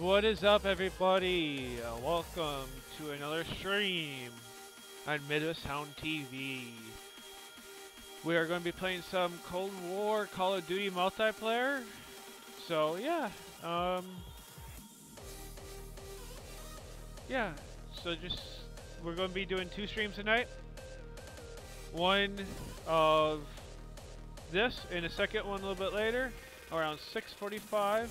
What is up, everybody? Uh, welcome to another stream on Midwest TV. We are going to be playing some Cold War Call of Duty multiplayer. So yeah, um, yeah. So just we're going to be doing two streams tonight. One of this, and a second one a little bit later, around 6:45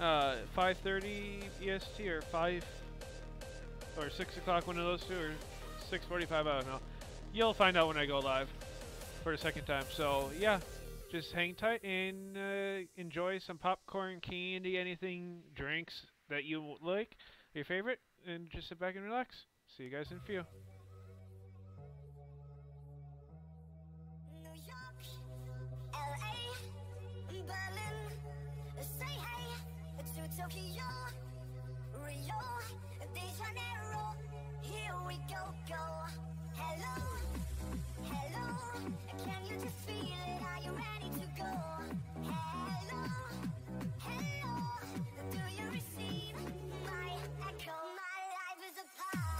uh, 5.30 EST or 5 or 6 o'clock, one of those two, or 6.45, I don't know. You'll find out when I go live for the second time. So, yeah, just hang tight and uh, enjoy some popcorn, candy, anything, drinks that you like, your favorite, and just sit back and relax. See you guys in a few. New York, LA, Berlin, to Tokyo, Rio, De Janeiro. Here we go, go. Hello, hello, can you just feel it? Are you ready to go? Hello, hello, do you receive my echo? My life is a party,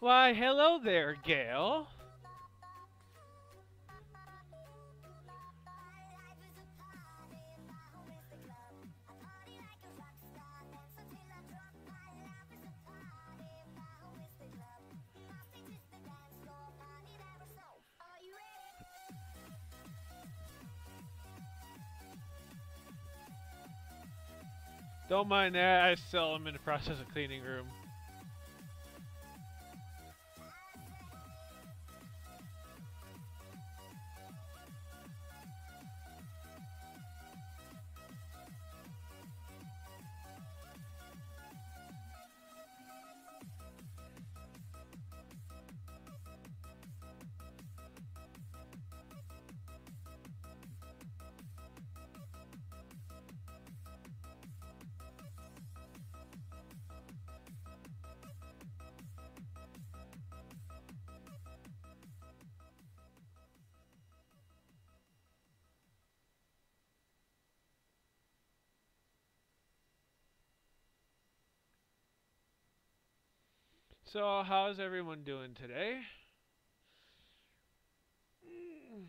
Why, hello there, Gail. Don't mind that, I sell them in the process of cleaning room. So, how's everyone doing today?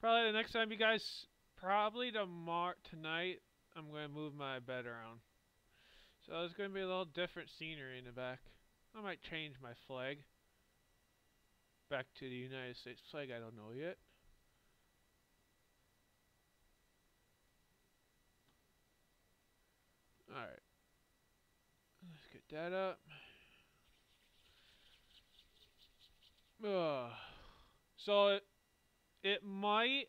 Probably the next time you guys, probably tomorrow, tonight, I'm going to move my bed around. So there's going to be a little different scenery in the back. I might change my flag. Back to the United States flag, I don't know yet. Alright. That up. Ugh. So it, it might.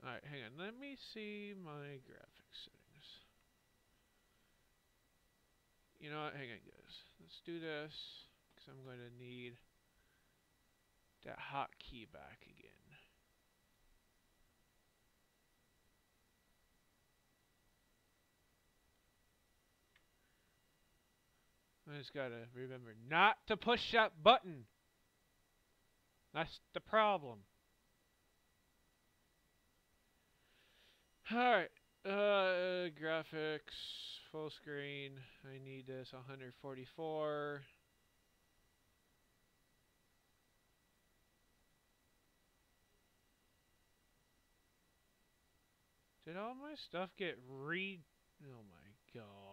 Alright, hang on. Let me see my graphics settings. you know what? Hang on, guys. Let's do this because I'm going to need that hotkey back again. I just gotta remember not to push that button. That's the problem. Alright, uh, graphics, full screen. I need this 144. Did all my stuff get re... Oh my god.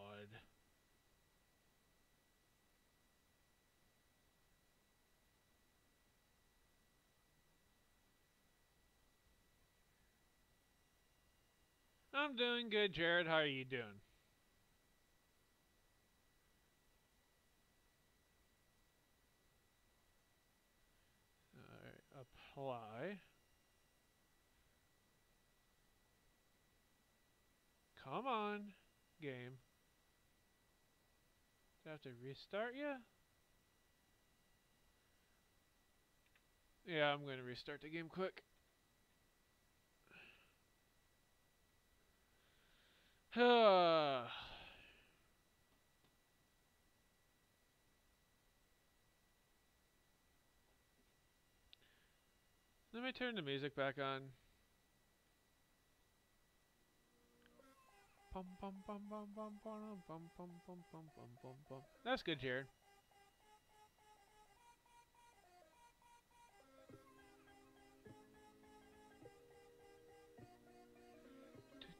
I'm doing good, Jared. How are you doing? Alright, apply. Come on, game. Do I have to restart you? Yeah, I'm going to restart the game quick. Let me turn the music back on. That's good, bum,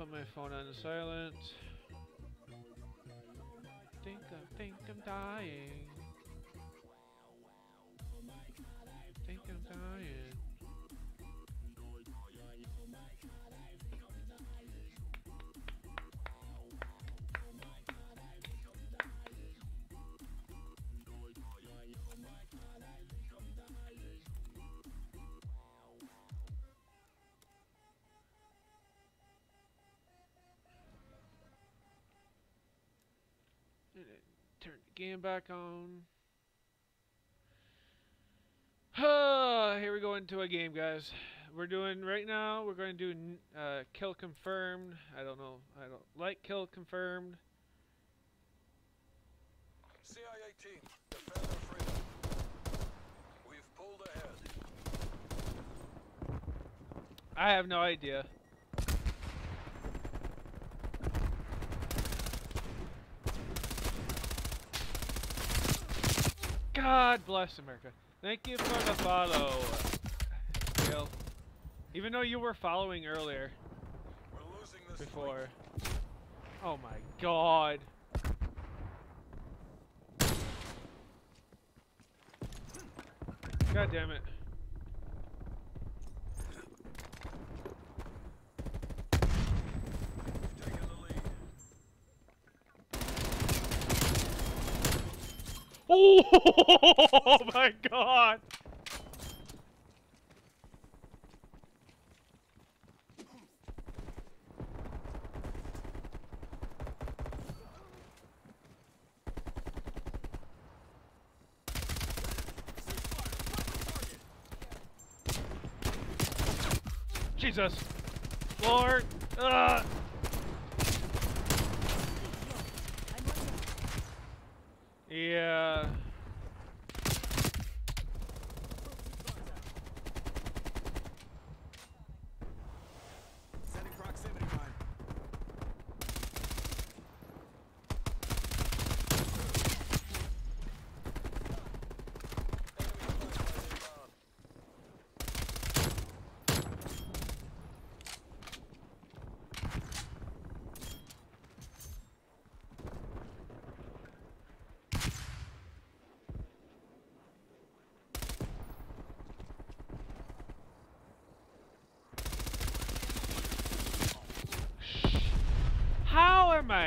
Put my phone on silent. Think I think I'm dying. Think I'm dying. Turn the game back on. Here we go into a game, guys. We're doing right now. We're going to do uh, kill confirmed. I don't know. I don't like kill confirmed. CIA team, defend our freedom. We've pulled ahead. I have no idea. God bless America. Thank you for the follow, Gil. Even though you were following earlier, We're losing this before. Oh my god. God damn it. fight. Taking the lead. Oh my god! Jesus! Lord! Ugh! Yeah.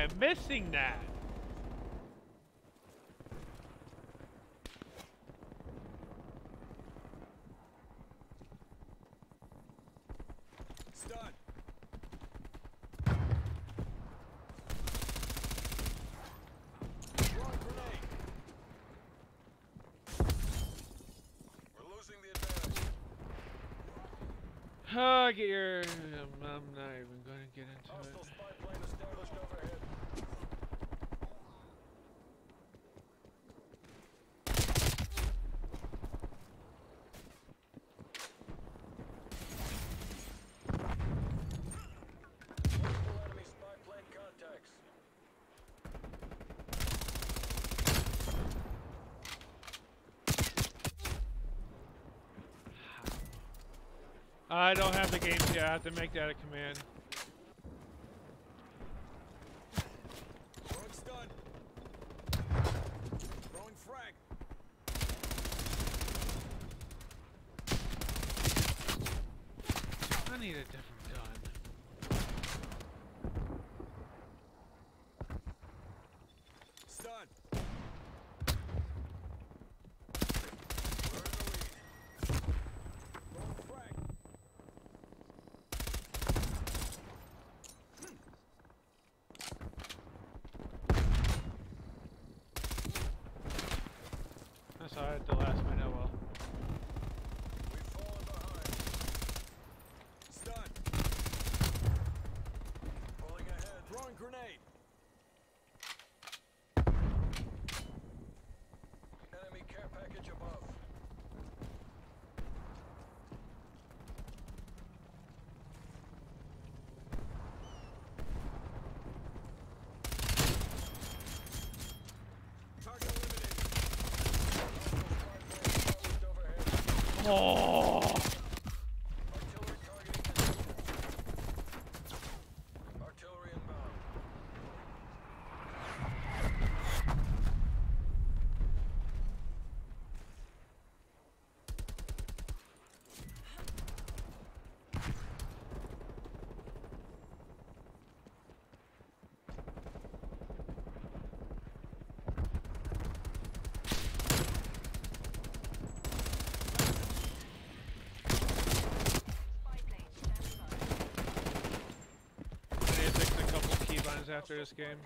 am missing that. I don't have the game. here. I have to make that account. the last match. ああ after this game.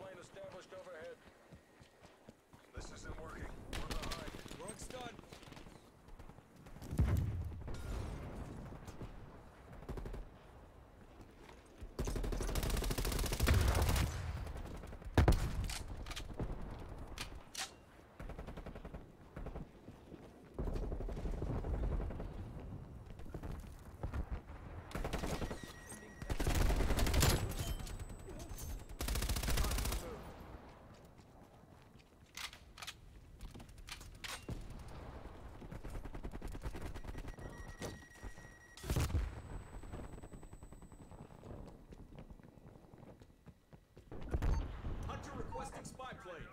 spy plane.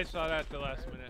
I saw that the last minute.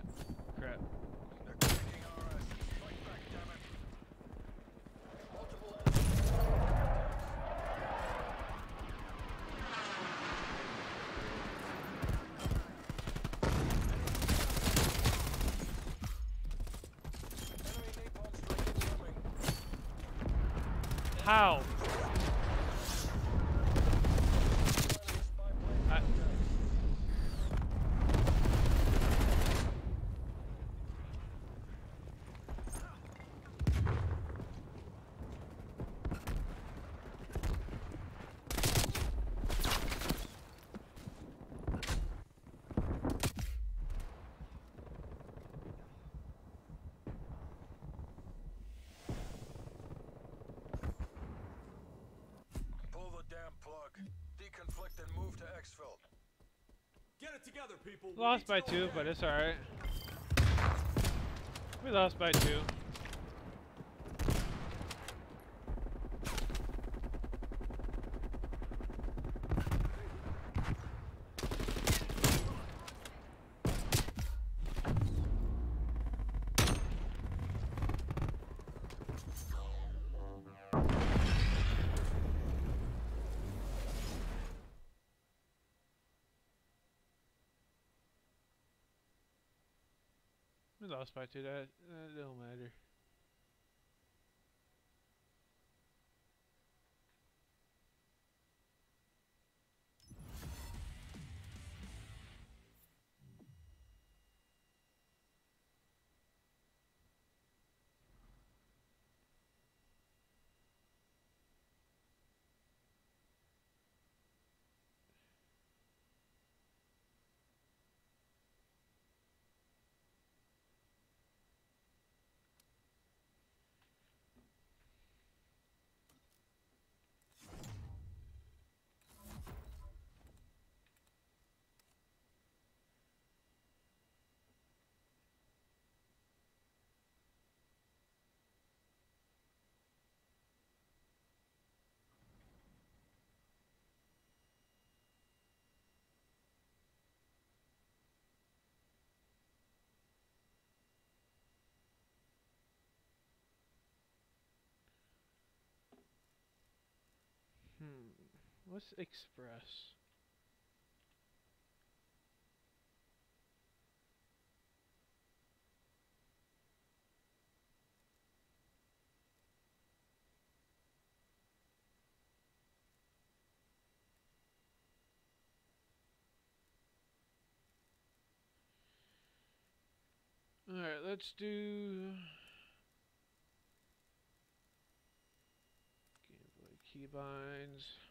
Together. Lost by two, but it's alright. We lost by two. Lost by two. That, that don't matter. Hmm. What's express? Alright, let's do Game Boy keybinds.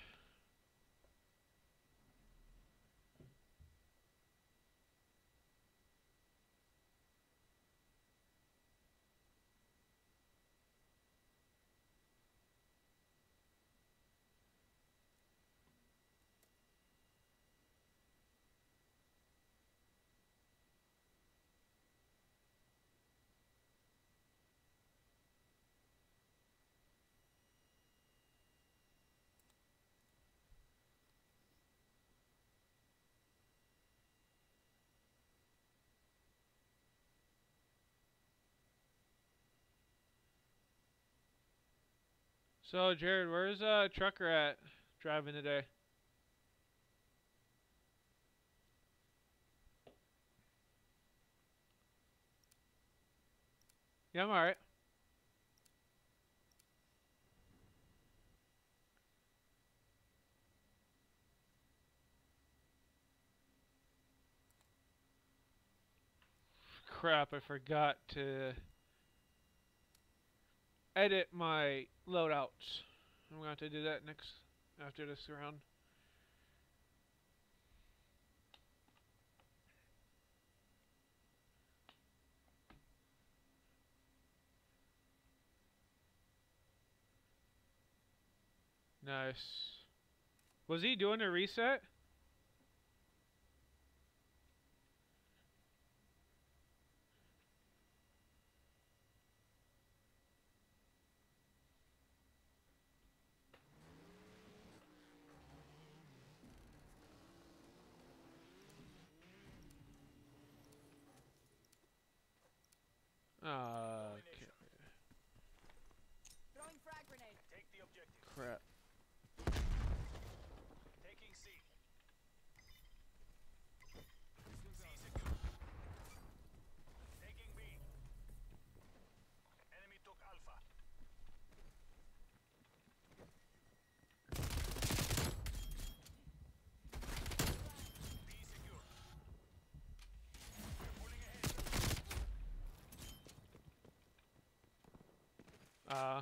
So Jared, where's uh trucker at driving today? Yeah, I'm alright. Crap, I forgot to edit my loadouts. I'm going to have to do that next after this round. Nice. Was he doing a reset? Uh,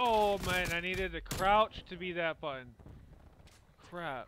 oh man, I needed to crouch to be that button. Crap.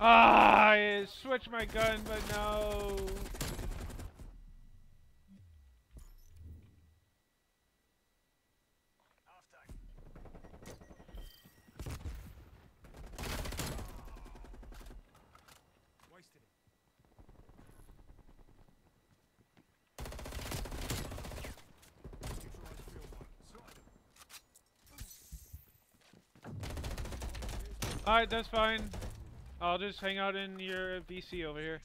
Ah, I switched my gun, but no. Alright, that's fine. I'll just hang out in your VC over here.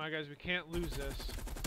On, guys, we can't lose this.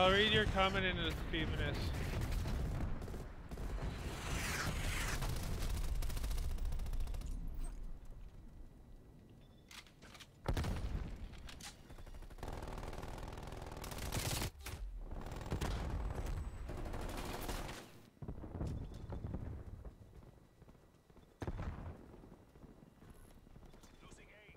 I'll read your comment in a few minutes. Losing A.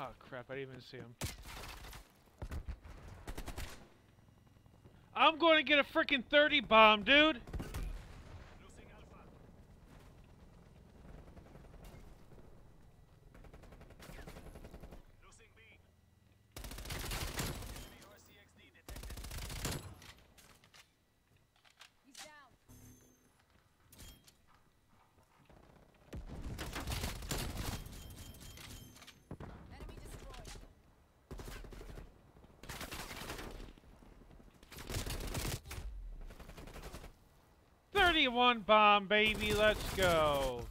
Oh crap, I didn't even see him. I'm going to get a freaking 30 bomb, dude! 31 bomb, baby, let's go!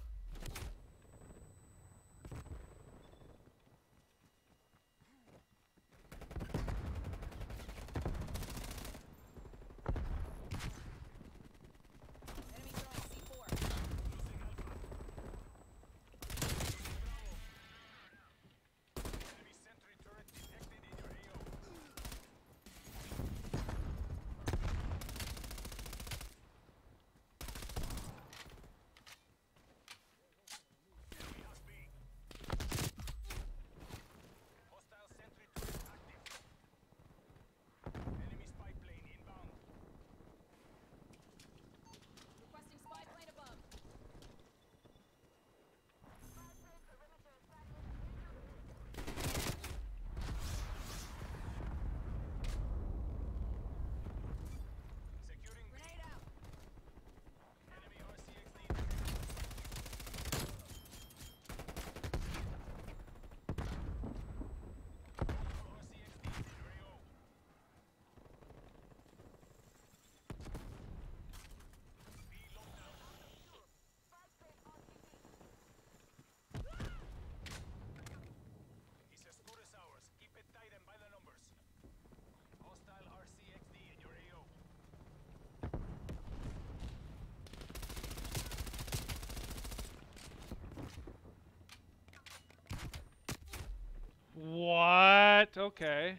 Okay.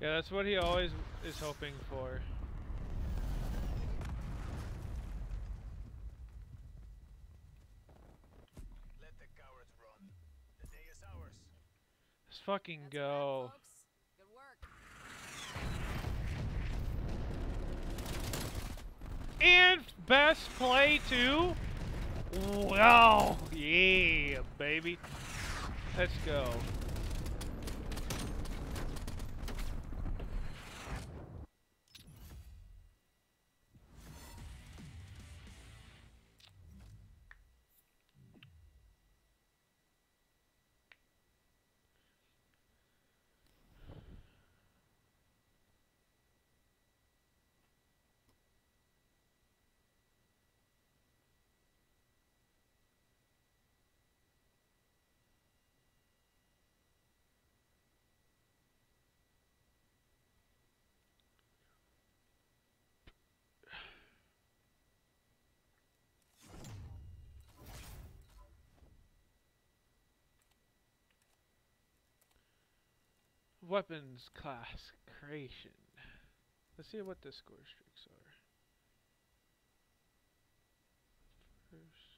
Yeah, that's what he always is hoping for. Let the cowards run. The day is ours. Let's fucking That's go. folks. Good work. And best play too. Wow. Yeah, baby. Let's go. Weapons class creation. Let's see what the score streaks are. First.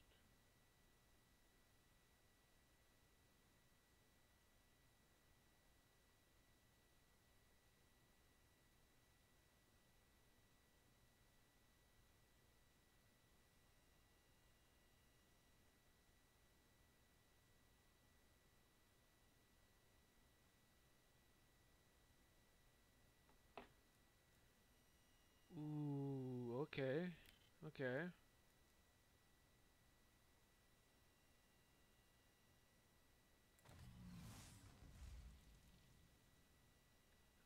Ooh, okay. Okay.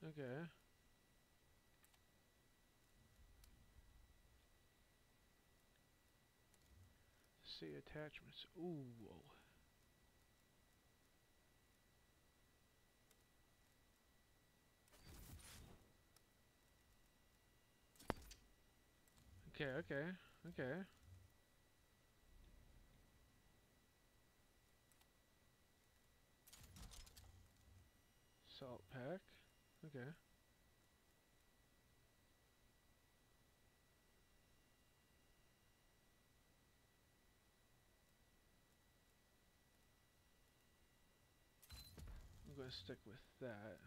Okay. See attachments. Ooh. Okay, okay, okay. Salt pack. Okay. I'm going to stick with that.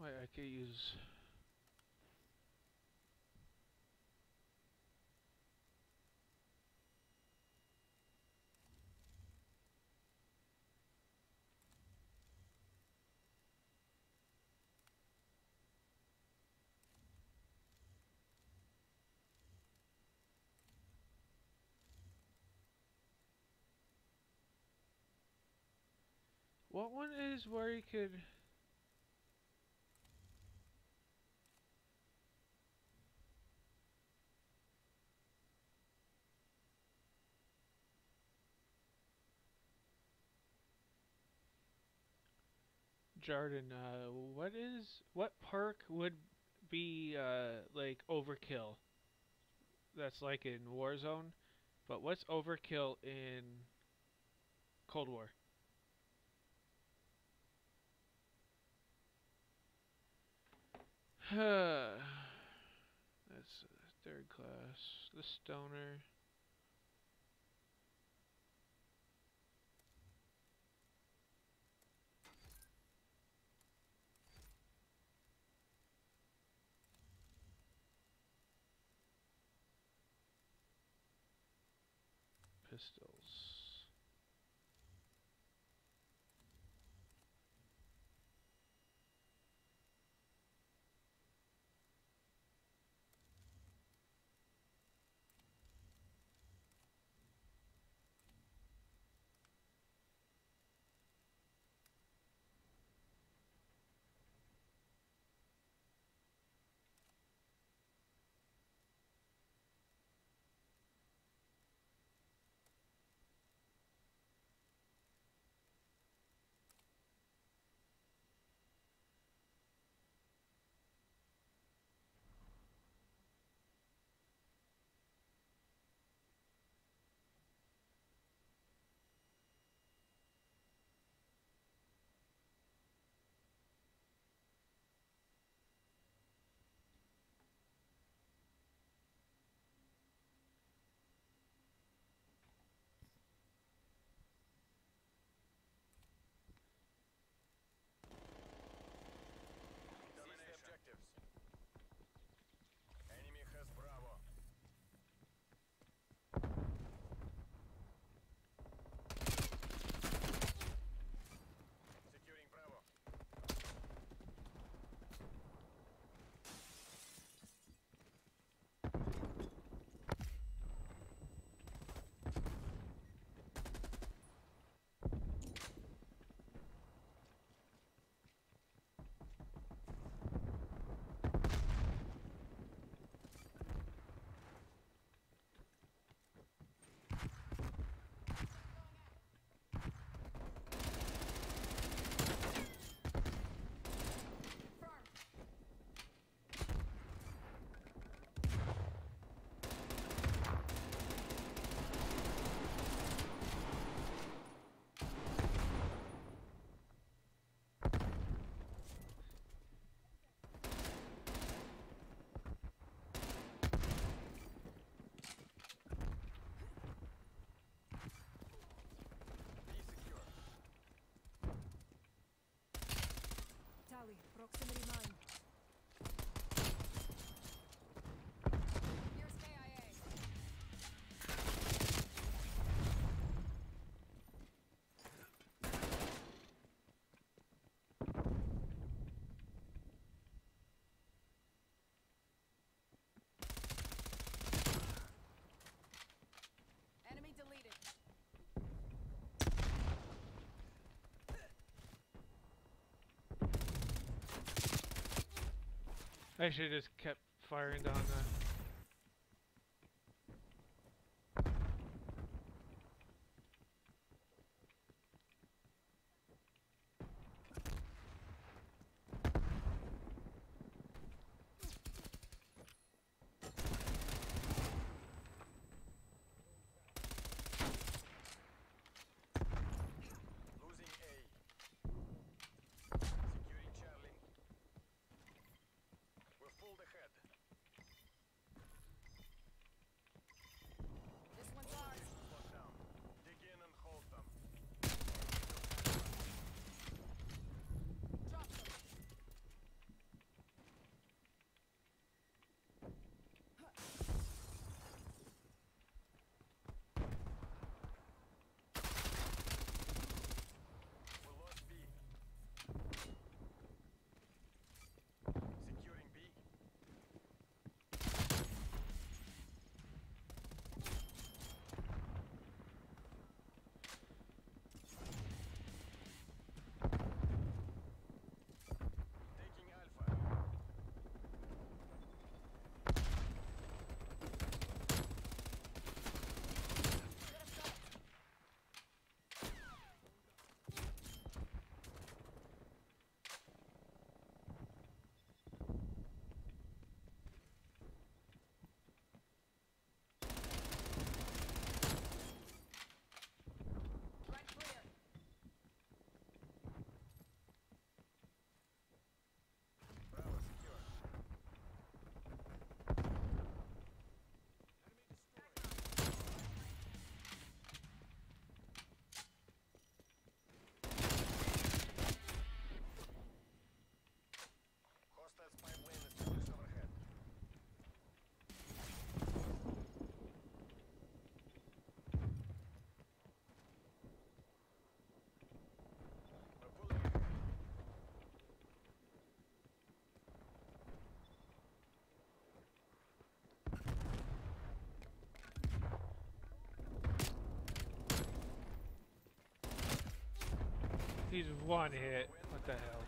Wait, I could use. What one is where you could? Jordan, uh, what is what perk would be uh like overkill? That's like in Warzone, but what's overkill in Cold War? That's uh, third class. The stoner. Pistols. I should have just kept firing down the... needed one hit. What the hell?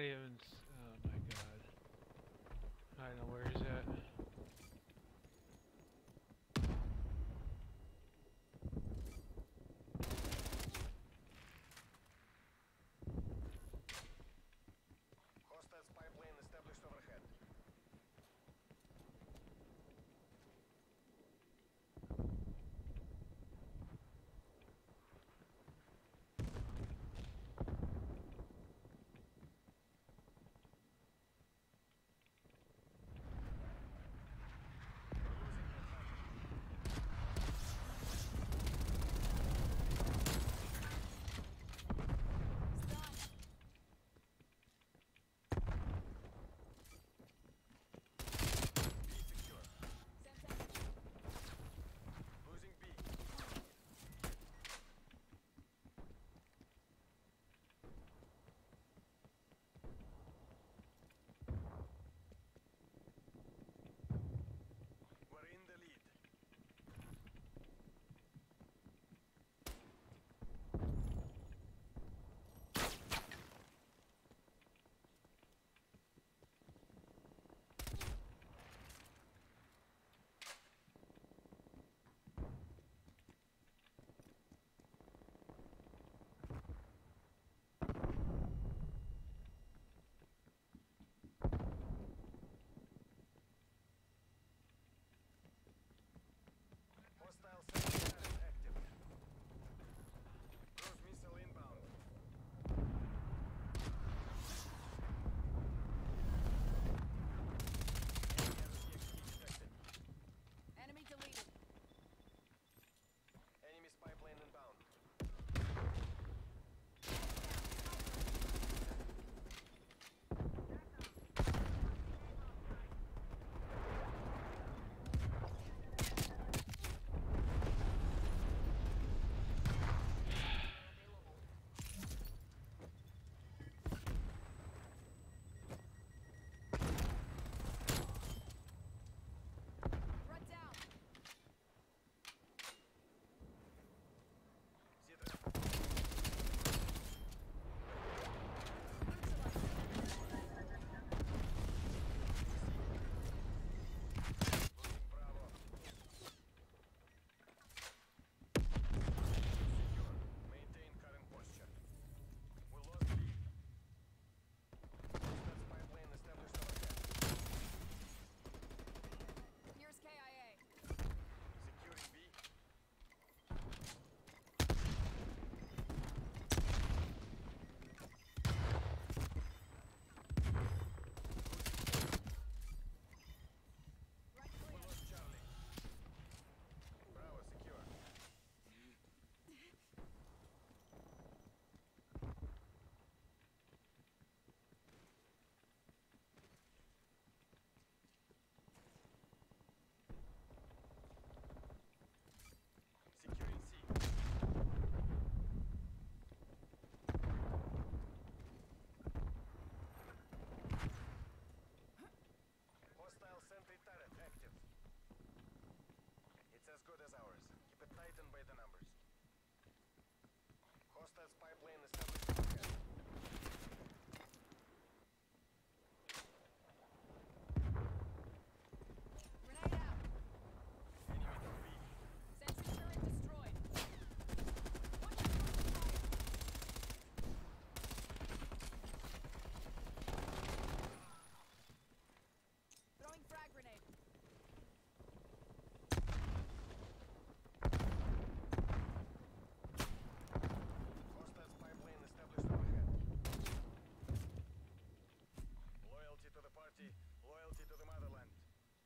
I even... Oh my god. I don't know where he's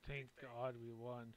thank God we won.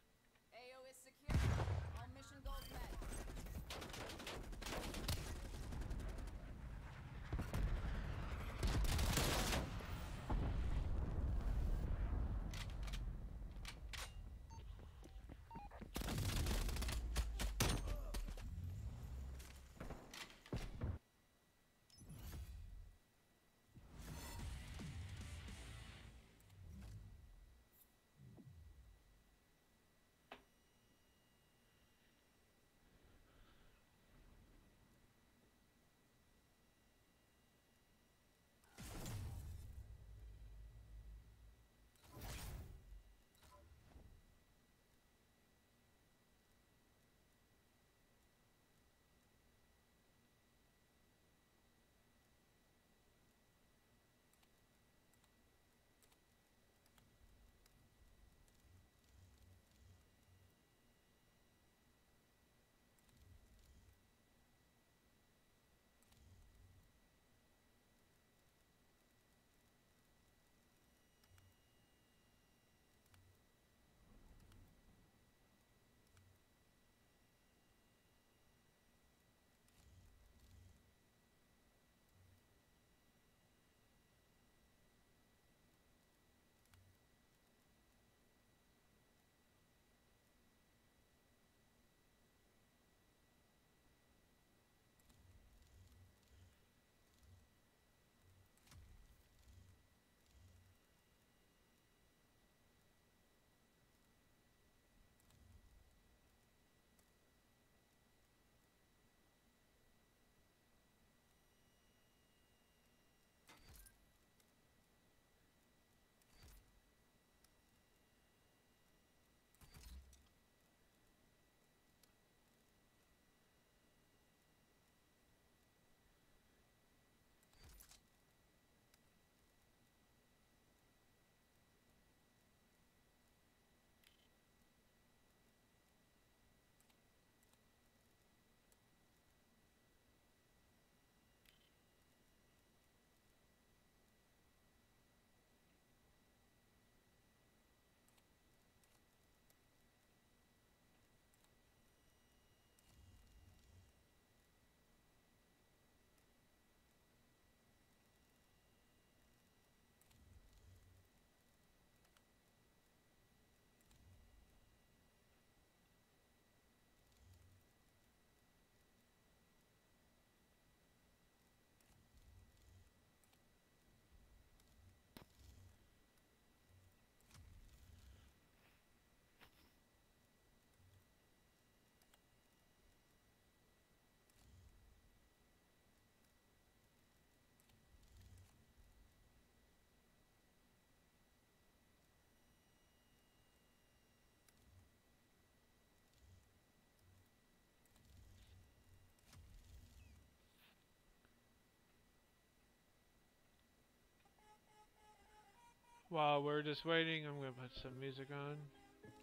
While we're just waiting, I'm gonna put some music on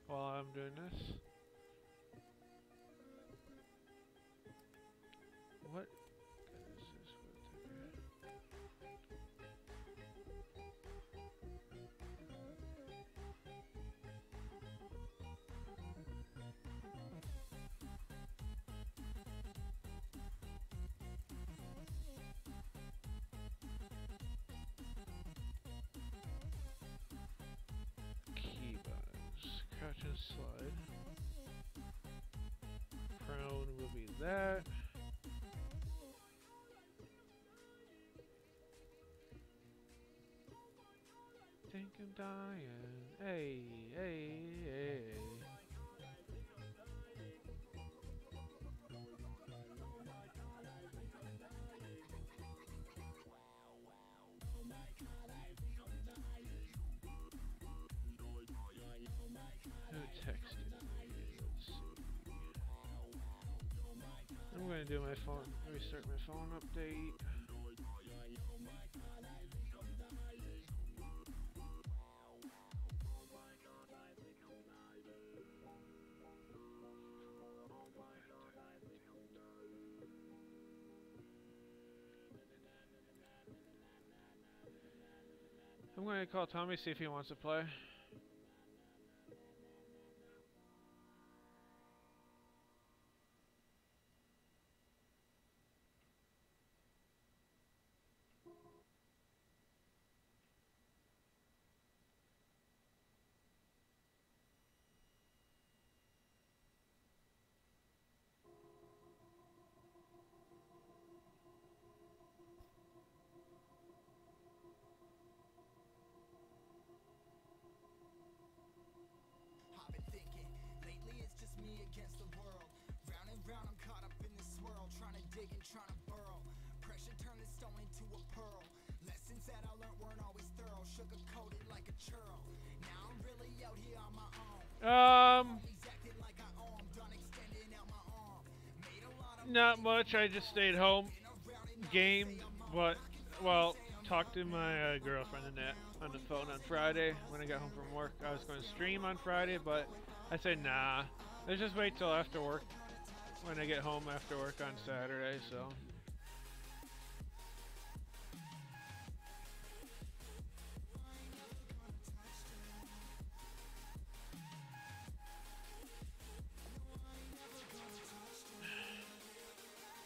while I'm doing this. And slide. Prone will be that. Think I'm dying. Hey, hey, hey. I'm gonna do my phone, restart my phone update. I'm gonna call Tommy, see if he wants to play. Swirl, trying to dig and trying to burrow. Pressure turned the stone into a pearl. Lessons that I learned weren't always thorough, sugar coated like a churl. Now I'm really out here on my own. Um, like I owe 'em, done extending out my arm. Made a lot of not much. I just stayed home, gamed, but well, talked to my uh, girlfriend that on the phone on Friday when I got home from work. I was going to stream on Friday, but I said nah. Let's just wait till after work when I get home after work on Saturday. So.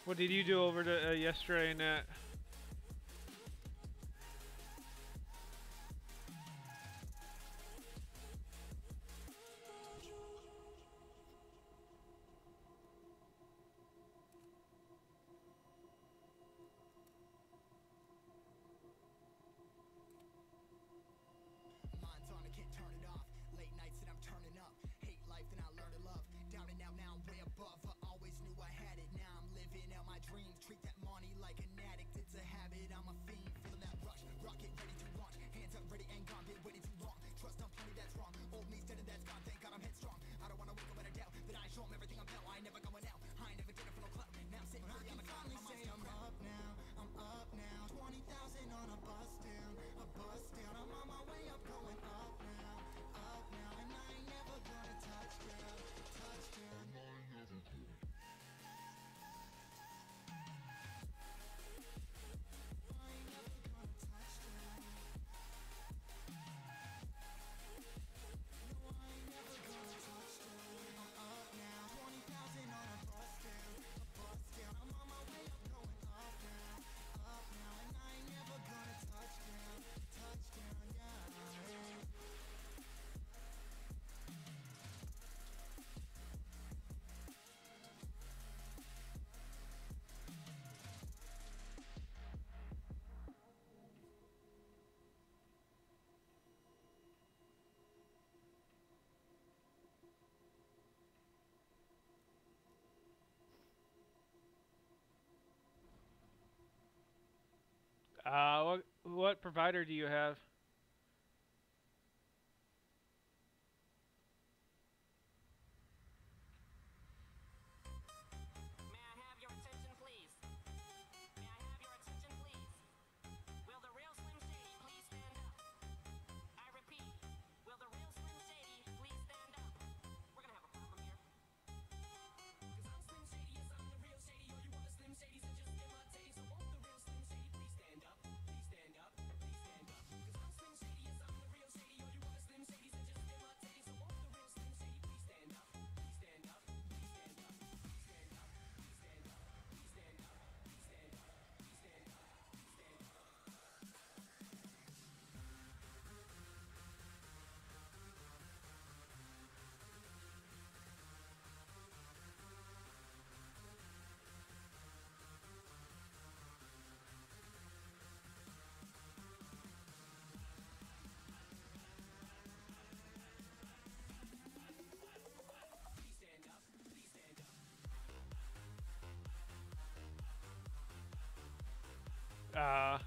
What did you do over to uh, yesterday and Uh, what what provider do you have? Uh,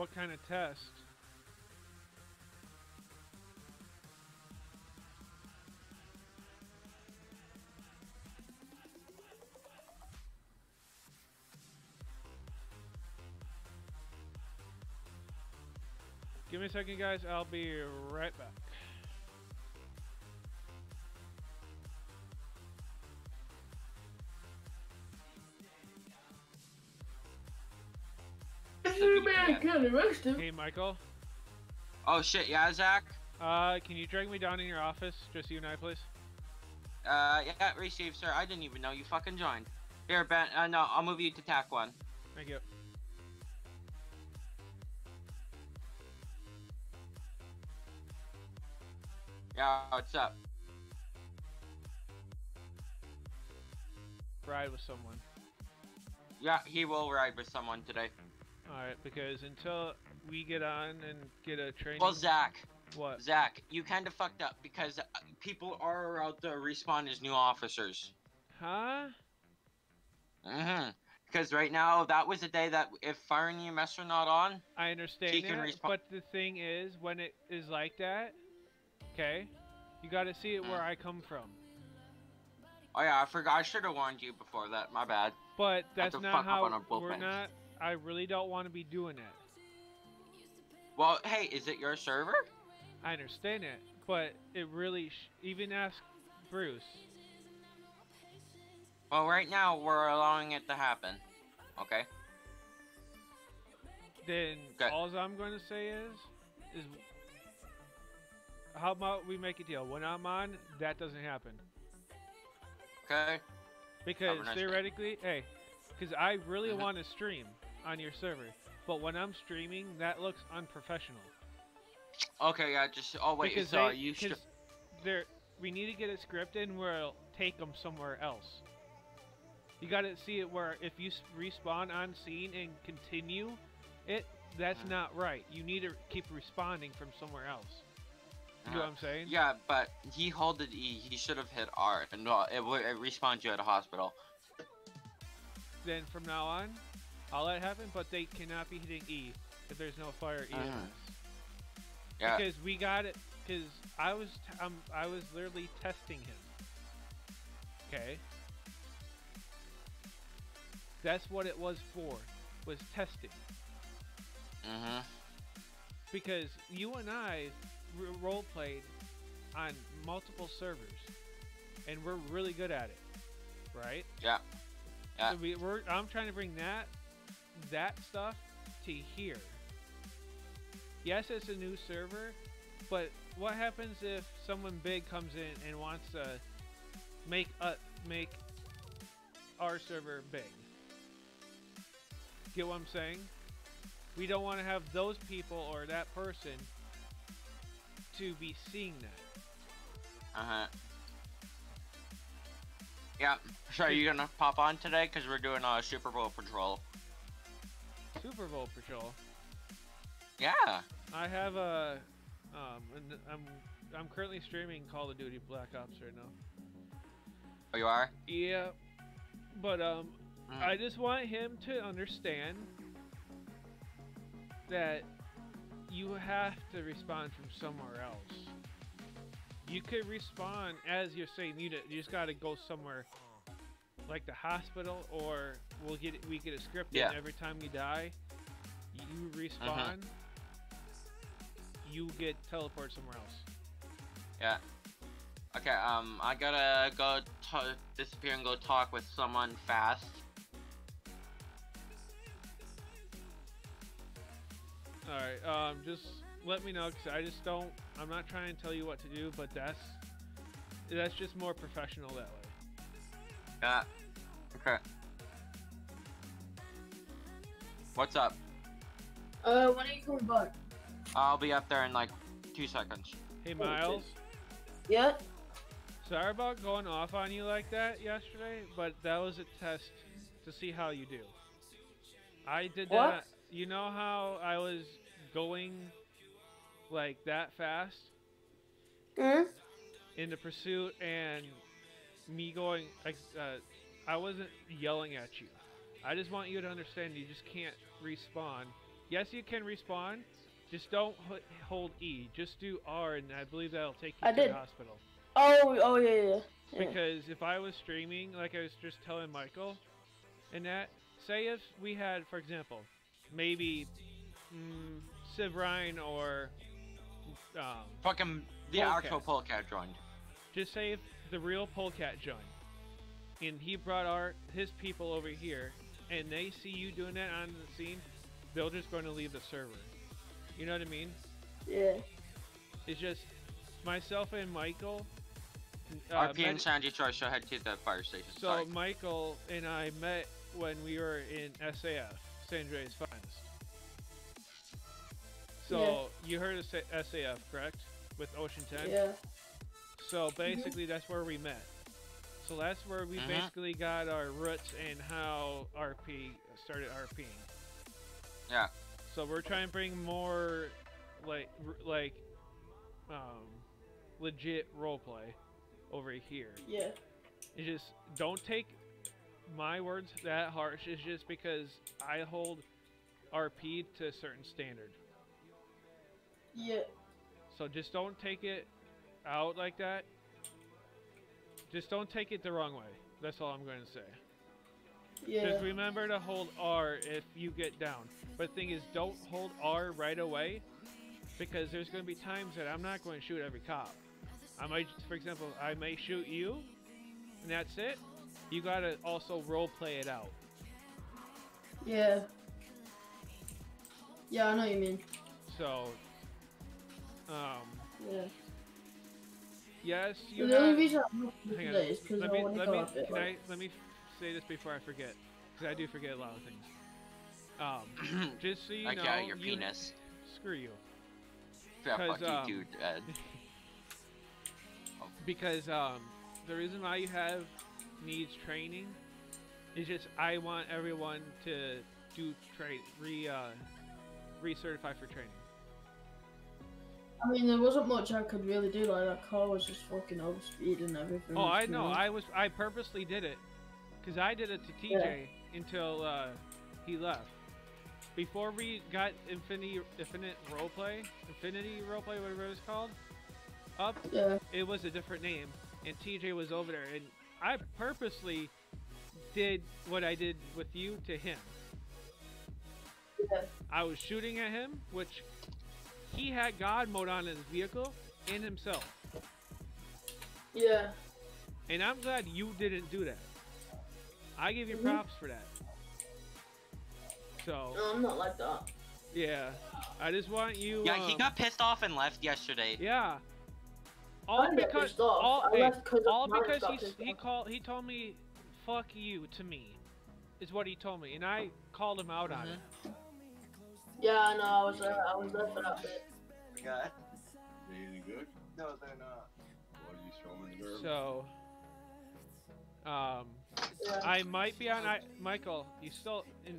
what kind of test? Give me a second, guys. I'll be right back. Hey, Michael. Oh shit, yeah, Zach. Uh, can you drag me down in your office, just you and I, please? Uh, yeah, receive, sir. I didn't even know you fucking joined. Here, Ben. Uh, no, I'll move you to TAC one. Thank you. Yeah, what's up? Ride with someone. Yeah, he will ride with someone today. Alright, because until we get on and get a training. Well, Zach. What? Zach, you kind of fucked up because uh, people are out to respawn as new officers. Huh? Mm-hmm. Because right now, that was the day that if fire and EMS are not on, I understand He can that, but the thing is, when it is like that, okay, you got to see it where I come from. oh yeah, I forgot. I should have warned you before that. My bad. But that's not fuck up how on our we're not. I really don't want to be doing it. Well, hey, is it your server? I understand it, but it really sh- even ask Bruce. Well, right now we're allowing it to happen. Okay. Then Okay. all I'm going to say is, is how about we make a deal? When I'm on, that doesn't happen. Okay. Because nice day. theoretically, hey, because I really Mhm. want to stream on your server, but when I'm streaming, that looks unprofessional. Okay. Yeah. Just. Oh wait. because so they, you there, we need to get it scripted and we'll take them somewhere else. You got to see it where if you respawn on scene and continue it, that's Mhm. not right. You need to keep responding from somewhere else. You know what I'm saying? Yeah, but he holded E. He should have hit R, and uh, it would it respawns you at a hospital. Then from now on, I'll let it happen, but they cannot be hitting E if there's no fire EMS. Mhm. Yeah. Because we got it. Because I was, t- um, I was literally testing him. Okay. That's what it was for, was testing. Mhm. Because you and I r- role played on multiple servers, and we're really good at it, right? Yeah. Yeah. So we, we're, I'm trying to bring that, that stuff to here. Yes, it's a new server, but what happens if someone big comes in and wants to make a make our server big? Get what I'm saying? We don't want to have those people or that person to be seeing that. Uh huh. Yeah. So are you gonna pop on today? Cause we're doing a Super Bowl patrol. Super Bowl Patrol. Yeah. I have a Um, I'm I'm currently streaming Call of Duty Black Ops right now. Oh, you are? Yeah, but um, Mm. I just want him to understand that you have to respond from somewhere else. You could respond as you're saying you, you just got to go somewhere like the hospital or we'll get we get a script Yeah. in every time you die. You respawn. You get teleported somewhere else. Yeah. Okay, um, I gotta go t- disappear and go talk with someone fast. All right. Um, just let me know because I just don't. I'm not trying to tell you what to do, but that's that's just more professional that way. Yeah. Okay. What's up? Uh, when are you coming back? I'll be up there in like two seconds. Hey Oh, Miles, Yeah? sorry about going off on you like that yesterday, but that was a test to see how you do. I did What? that. You know how I was going like that fast Hmm? in the pursuit and me going like uh, I wasn't yelling at you. I just want you to understand you just can't respawn. Yes, you can respawn. Just don't hold E. Just do R, and I believe that'll take you I to did. the hospital. Oh, oh yeah, yeah, yeah. Because if I was streaming, like I was just telling Michael, and that, say if we had, for example, maybe mm, Civ Ryan or um, Fucking the Polecat. actual polecat joined. just say if the real Polecat joined, and he brought our his people over here, and they see you doing that on the scene, they're just going to leave the server. You know what I mean? Yeah. It's just myself and Michael. Uh, RP met- and San Detroit should head to the fire station. So Sorry. Michael and I met when we were in SAF, San Andreas Finest. So you heard of Sa- SAF, correct? With Ocean 10? Yeah. So mm-hmm. basically that's where we met. So that's where we Mhm. basically got our roots and how RP started RPing. Yeah. So we're trying to bring more like like um legit roleplay over here. Yeah. It's just don't take my words that harsh. It's just because I hold RP to a certain standard. Yeah. So just don't take it out like that. Just don't take it the wrong way. That's all I'm going to say. Yeah. Just remember to hold R if you get down. But the thing is, don't hold R right away because there's going to be times that I'm not going to shoot every cop. I might, for example, I may shoot you, and that's it. You got to also role play it out. Yeah. Yeah, I know what you mean. So, um, Yeah. Yes, you the only have- reason I'm Hang on. is because I Let me, want to let go me, out can I, let me say this before I forget, because I do forget a lot of things. Um, just so you I know, got your you- penis. Screw you. Yeah, 'Cause, fuck um, you, dude. Uh, Because um, the reason why you have needs training is just I want everyone to do trade re uh, recertify for training. I mean, there wasn't much I could really do. Like that car was just fucking over speed and everything. Oh, I know. I was I purposely did it because I did it to TJ until uh, he left. Before we got Infinity Infinite Roleplay, Infinity Roleplay, whatever it was called, up, Yeah. it was a different name, and TJ was over there, and I purposely did what I did with you to him. Yeah. I was shooting at him, which he had God mode on his vehicle and himself. Yeah. And I'm glad you didn't do that. I give you Mhm. props for that. So, No, I'm not like that. yeah. I just want you. yeah, he um, got pissed off and left yesterday. Yeah. All didn't because off. all, I hey, left 'cause of all because he he off. called he told me fuck you to me is what he told me and I called him out on it. Yeah, I know. I was there. I was there for that bit. God. They good? No, they're not. What are you showing her? So um Yeah. I might be on I Michael, you still in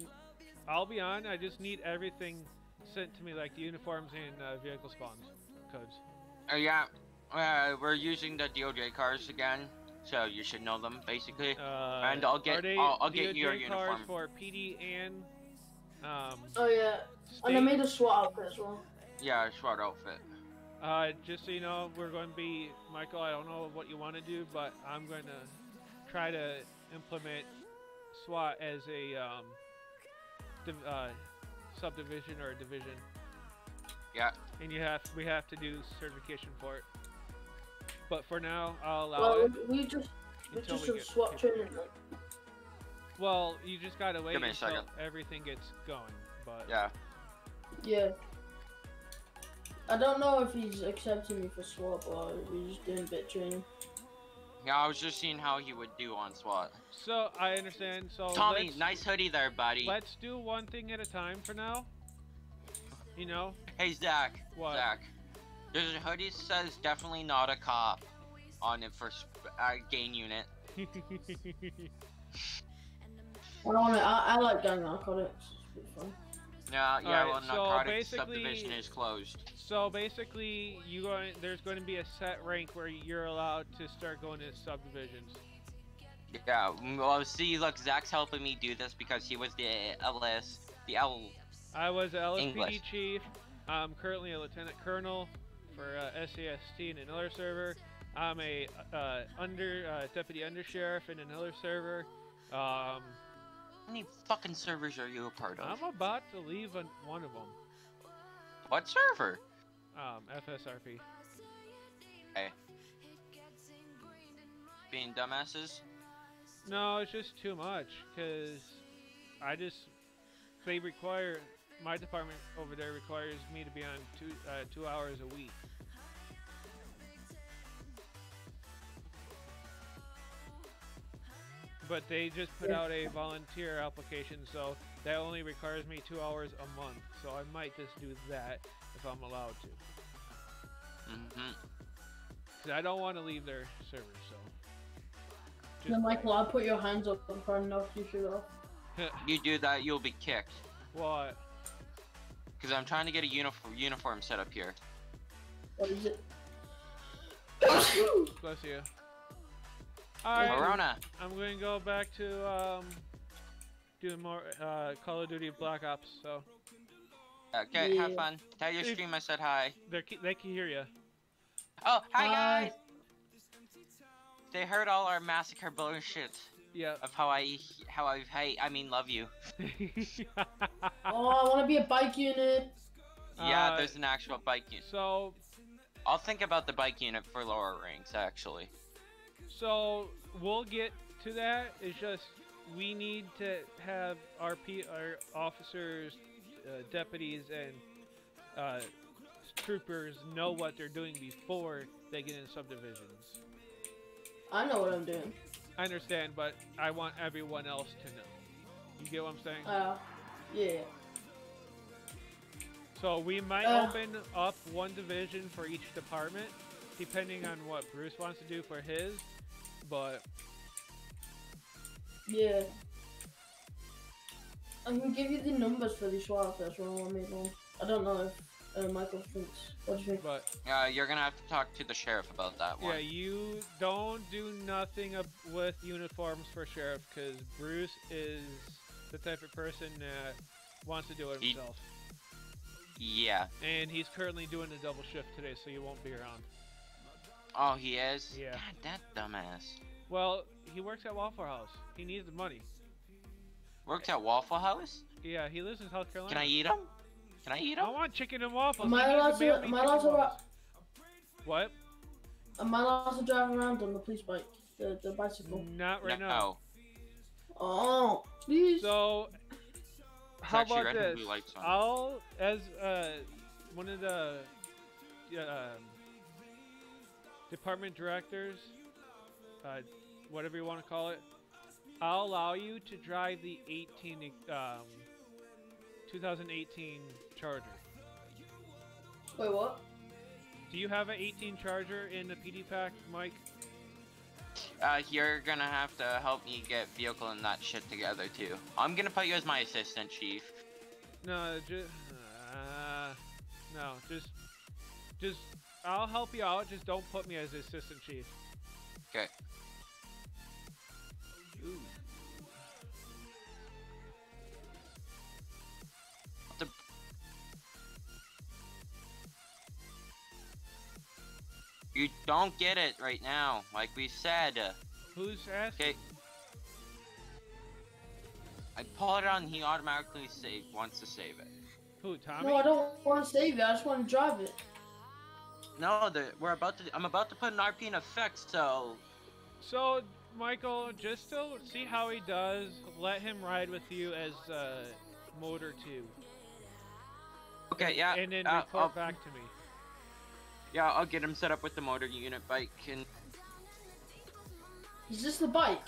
I'll be on. I just need everything sent to me like the uniforms and uh, vehicle spawns codes. Uh, yeah, uh, we're using the DOJ cars again, so you should know them basically. Uh, and I'll are get they I'll, I'll get you your DOJ cars uniform. for PD and um. Oh yeah, and I state? made a SWAT outfit as well. Yeah, a SWAT outfit. Uh, just so you know, we're going to be Michael. I don't know what you want to do, but I'm going to try to implement SWAT as a um, div- uh, subdivision or a division. Yeah. And you have we have to do certification for it. But for now, I'll allow Well, it. we, we just we until just we get SWAT training. Well, you just gotta wait a until second. everything gets going. But Yeah. Yeah. I don't know if he's accepting me for SWAT, or we're just doing bit training. Yeah, I was just seeing how he would do on SWAT. so I understand. So Tommy, nice hoodie there, buddy. let's do one thing at a time for now. You know, Hey Zach. What? Zach. There's a hoodie that says definitely not a cop on it for sp- uh, gain unit. I don't want to. I, I like gang narcotics. It's pretty fun. Yeah, yeah. Alright, well, so narcotics subdivision is closed. So basically, you going there's going to be a set rank where you're allowed to start going to subdivisions. Yeah. Well, see, look, Zach's helping me do this because he was the LS, the L. I was LSPD English. chief. I'm currently a lieutenant colonel for uh, SAST in another server. I'm a uh, under uh, deputy undersheriff in another server. Um, many fucking servers are you a part of? I'm about to leave an, one of them. What server? Um, FSRP. Hey. Being dumbasses? No, it's just too much because I just they require my department over there requires me to be on two uh, two hours a week. But they just put Yeah. out a volunteer application, so that only requires me two hours a month. So I might just do that if I'm allowed to. Mm-hmm. 'Cause I don't want to leave their server, so. Then, Michael, I'll put your hands up in front and knock your shit off. You do that, you'll be kicked. what? Because I'm trying to get a uniform uniform set up here. What is it? Bless you. Alright. Corona. I'm going to go back to um, doing more uh, Call of Duty Black Ops. So Okay, have fun. Tell your If- stream I said hi. they they can hear you. Oh, hi Hi. guys! They heard all our massacre bullshit Yeah. of how I how I hate I mean love you. Oh, I want to be a bike unit. Yeah, Uh, there's an actual bike unit. so I'll think about the bike unit for lower ranks actually. So we'll get to that. It's just we need to have our P our officers, uh, deputies, and uh, troopers know what they're doing before they get in subdivisions. I know what I'm doing. I understand, but I want everyone else to know. You get what I'm saying? Uh, yeah. So we might Uh. open up one division for each department, depending on what Bruce wants to do for his. But Yeah. I can give you the numbers for these SWAT outfits when I want one. I don't know if uh, Michael thinks. What do you think? but Uh, you're gonna have to talk to the sheriff about that yeah, you don't do nothing ab- with uniforms for sheriff because Bruce is the type of person that wants to do it He- himself, Yeah. and he's currently doing a double shift today, so you won't be around. Oh, he is. Yeah. God, that dumbass. Well, he works at Waffle House. He needs the money. Works at Waffle House. Yeah, he lives in South Carolina. Can I eat him? Can I eat him? I want chicken and waffles. Am I needs allowed to to? Am I chicken allowed to? What? Am I allowed to drive around on the police bike, the the bicycle? Not right now. Oh, please. So, It's how about this? blue lights on. I'll, as uh, one of the yeah, um, department directors, uh, whatever you want to call it, I'll allow you to drive the 18, um, 2018 Charger. Wait, what? Do you have an 18 Charger in the PD pack, Mike? Uh, you're gonna have to help me get vehicle and that shit together too. I'm gonna put you as my assistant chief. No, just uh, no, just just I'll help you out. Just don't put me as assistant chief. Okay. The- You don't get it right now, like we said. Who's asking? Okay. I pull it on, he automatically save wants to save it. Who, Tommy? No, I don't want to save it. I just want to drive it. No, the, we're about to. I'm about to put an RP in effect, so So, Michael, just to see how he does, let him ride with you as uh, Motor 2. okay, yeah. And then uh, report I'll- back to me. Yeah, I'll get him set up with the motor unit bike and Is this the bike?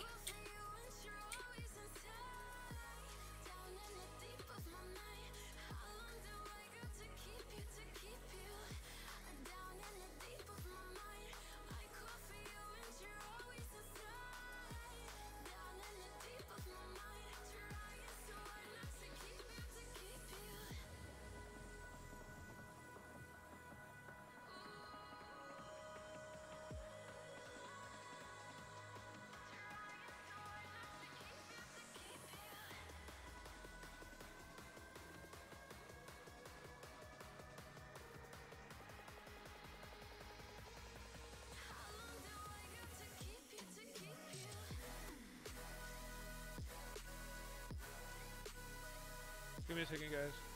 Give me a second, guys.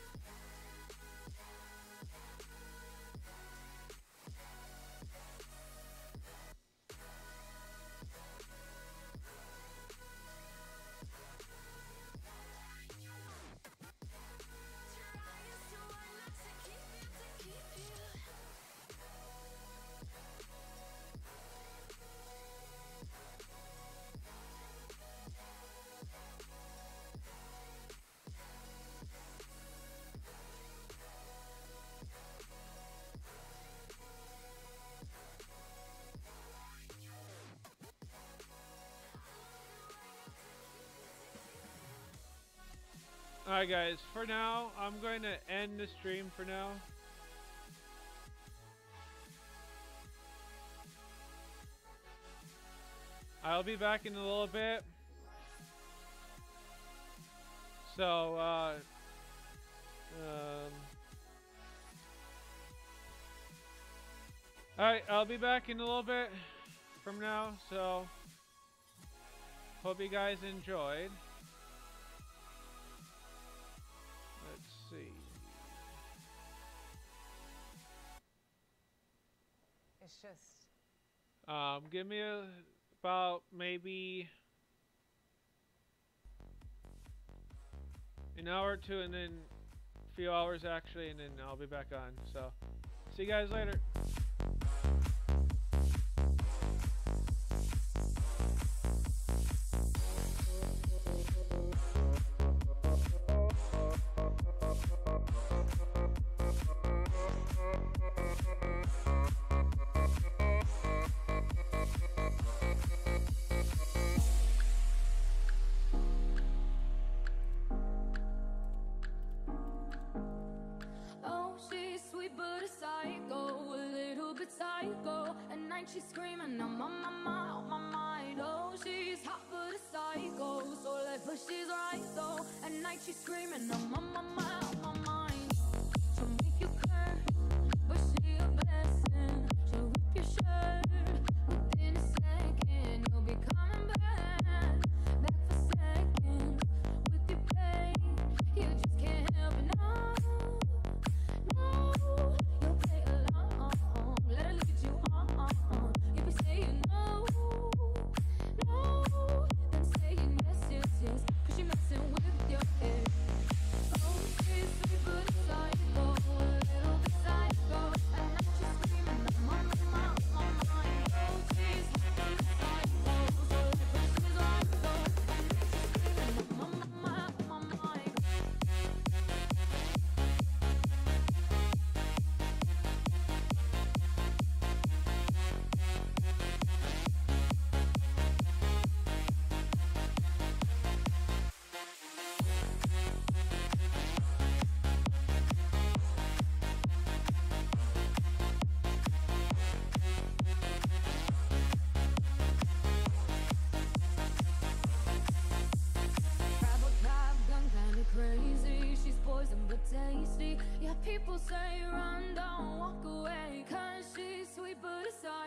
Alright guys, for now, I'm going to end the stream for now. I'll be back in a little bit. So, uh, um, Alright, I'll be back in a little bit from now, so hope you guys enjoyed. Just Um, give me a, about maybe an hour or two, and then a few hours actually, and then I'll be back on. So, see you guys later. Night she's screaming, I'm on my mind.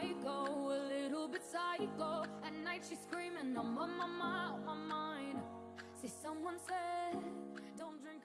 psycho, a little bit psycho. At night she's screaming, I'm on my, my, my mind. See, someone said, don't drink